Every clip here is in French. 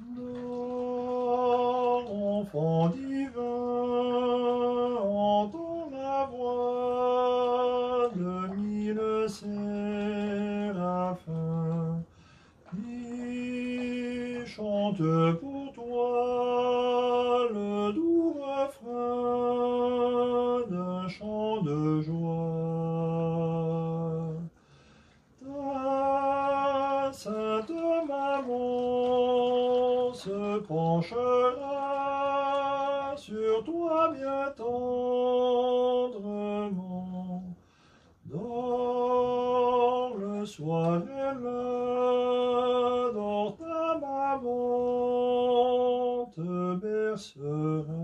Dors, enfant divin, entends la voix de mille séraphins qui chantent pour se penchera sur toi bien tendrement. Dans le soir, elle dans ta maman te bercera.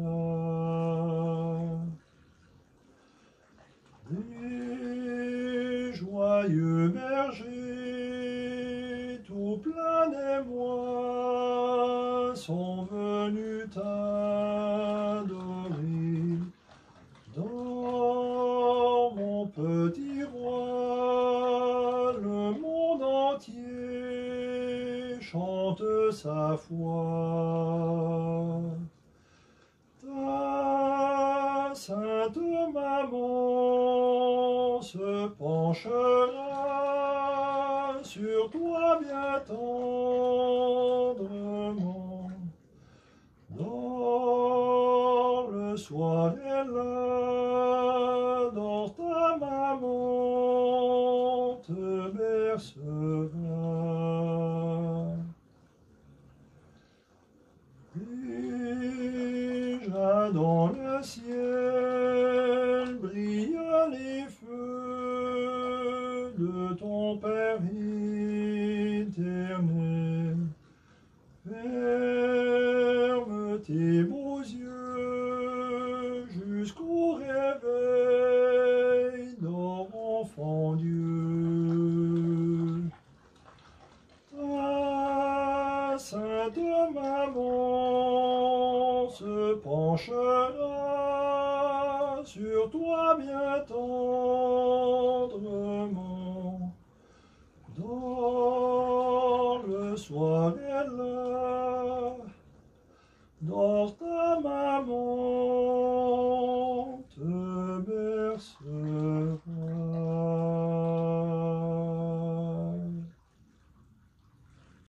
Des joyeux bergers, tout plein d'émoi, sont venus t'adorer. Dans mon petit roi, le monde entier chante sa foi. Ta sainte maman se penchera sur toi bien tendrement. Dans le soir, elle dans ta maman te bercera. Déjà dans le ciel brillent les feux de ton Père éternel. Ferme tes beaux yeux jusqu'au réveil, dors enfant Dieu. Ta sainte maman se penchera sur toi bien tendrement. Dans le soir, elle dans